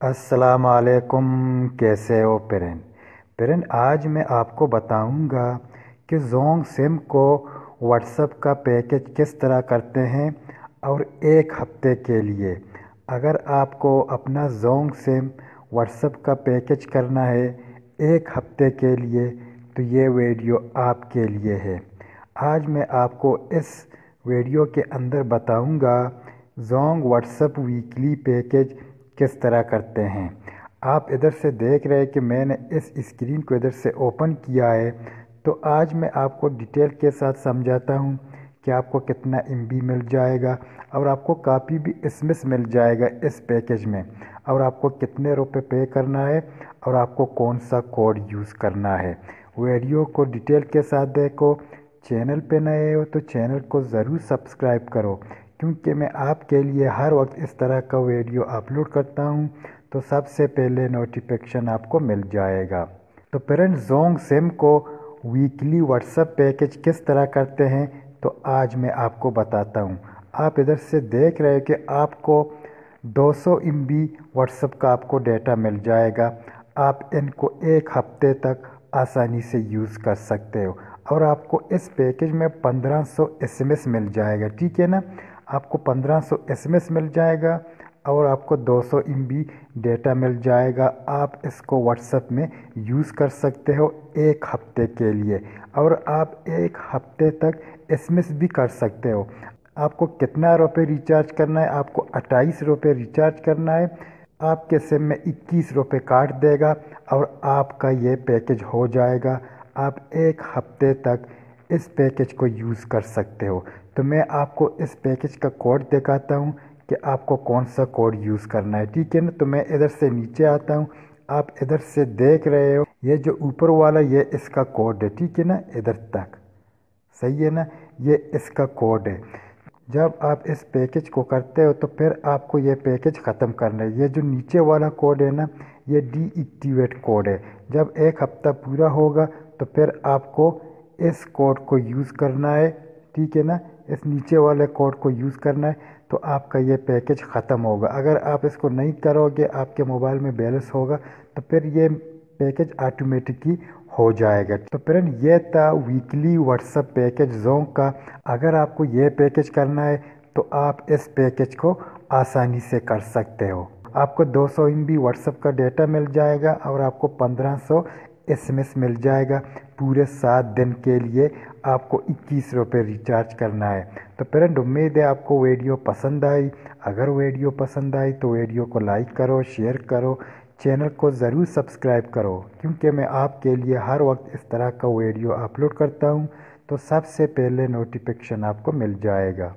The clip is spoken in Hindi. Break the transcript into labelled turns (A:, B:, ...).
A: असलकुम कैसे हो पेरेंट पेरेंट आज मैं आपको बताऊँगा कि जोंग सिम को व्हाट्सएप का पैकेज किस तरह करते हैं और एक हफ़्ते के लिए। अगर आपको अपना जोंग सिम व्हाट्सएप का पैकेज करना है एक हफ़्ते के लिए तो ये वीडियो आपके लिए है। आज मैं आपको इस वीडियो के अंदर बताऊँगा जोंग व्हाट्सएप वीकली पैकेज किस तरह करते हैं? आप इधर से देख रहे हैं कि मैंने इस स्क्रीन को इधर से ओपन किया है। तो आज मैं आपको डिटेल के साथ समझाता हूँ कि आपको कितना एमबी मिल जाएगा और आपको काफ़ी भी इसमिस मिल जाएगा इस पैकेज में। और आपको कितने रुपए पे करना है और आपको कौन सा कोड यूज़ करना है। वीडियो को डिटेल के साथ देखो। चैनल पे नए हो तो चैनल को ज़रूर सब्सक्राइब करो। क्योंकि मैं आपके लिए हर वक्त इस तरह का वीडियो अपलोड करता हूँ तो सबसे पहले नोटिफिकेशन आपको मिल जाएगा। तो पेरेंट जोंग सिम को वीकली व्हाट्सएप पैकेज किस तरह करते हैं तो आज मैं आपको बताता हूँ। आप इधर से देख रहे हैं कि आपको 200 सौ एम व्हाट्सएप का आपको डेटा मिल जाएगा। आप इनको एक हफ़्ते तक आसानी से यूज़ कर सकते हो। और आपको इस पैकेज में 1500 एसएमएस मिल जाएगा, ठीक है ना? आपको 1500 एसएमएस मिल जाएगा और आपको 200 सौ डेटा मिल जाएगा। आप इसको व्हाट्सएप में यूज़ कर सकते हो एक हफ़्ते के लिए और आप एक हफ़्ते तक एसएमएस भी कर सकते हो। आपको कितना रुपए रिचार्ज करना है? आपको अट्ठाईस रुपये रिचार्ज करना है। आपके सिम में इक्कीस रुपये काट देगा और आपका ये पैकेज हो जाएगा। आप एक हफ़्ते तक इस पैकेज को यूज़ कर सकते हो। तो मैं आपको इस पैकेज का कोड दिखाता हूँ कि आपको कौन सा कोड यूज़ करना है, ठीक है ना? तो मैं इधर से नीचे आता हूँ। आप इधर से देख रहे हो, ये जो ऊपर वाला, ये इसका कोड है, ठीक है ना? इधर तक। सही है ना? ये इसका कोड है। जब आप इस पैकेज को करते हो तो फिर आपको ये पैकेज ख़त्म करना है। ये जो नीचे वाला कोड है ना, ये डीएक्टिवेट कोड है। जब एक हफ़्ता पूरा होगा तो फिर आपको इस कोड को यूज़ करना है, ठीक है ना? इस नीचे वाले कोड को यूज़ करना है तो आपका ये पैकेज ख़त्म होगा। अगर आप इसको नहीं करोगे, आपके मोबाइल में बैलेंस होगा तो फिर ये पैकेज ऑटोमेटिकली हो जाएगा। तो फ्रेंड ये था वीकली व्हाट्सअप पैकेज जों का। अगर आपको ये पैकेज करना है तो आप इस पैकेज को आसानी से कर सकते हो। आपको 200 सौ एम व्हाट्सएप का डेटा मिल जाएगा और आपको 1500 एसएमएस मिल जाएगा। पूरे सात दिन के लिए आपको इक्कीस रुपये रिचार्ज करना है। तो पेरेंट उम्मीद है आपको वीडियो पसंद आई। अगर वीडियो पसंद आई तो वीडियो को लाइक करो शेयर करो। चैनल को ज़रूर सब्सक्राइब करो, क्योंकि मैं आपके लिए हर वक्त इस तरह का वीडियो अपलोड करता हूँ। तो सबसे पहले नोटिफिकेशन आपको मिल जाएगा।